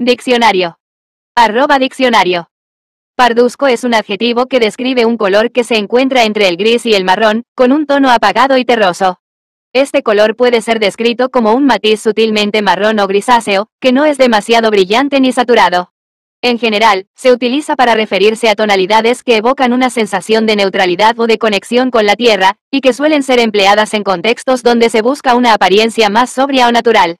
Diccionario. Arroba diccionario. Parduzco es un adjetivo que describe un color que se encuentra entre el gris y el marrón, con un tono apagado y terroso. Este color puede ser descrito como un matiz sutilmente marrón o grisáceo, que no es demasiado brillante ni saturado. En general, se utiliza para referirse a tonalidades que evocan una sensación de neutralidad o de conexión con la Tierra, y que suelen ser empleadas en contextos donde se busca una apariencia más sobria o natural.